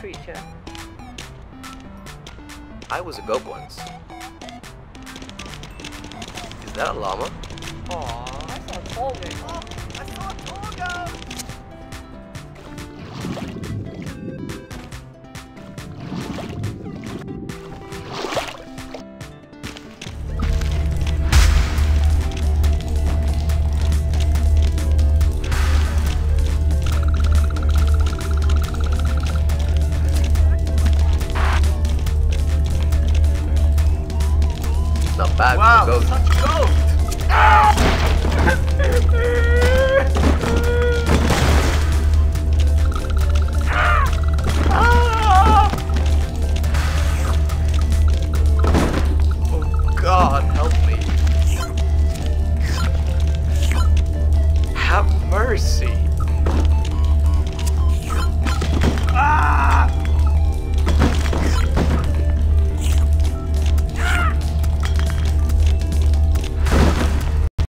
creature. I was a goat once. Is that a llama? Aww, that's a vulgar. Not bad Wow, for a goat. such a goat! Ah! Oh God, help me. Have mercy.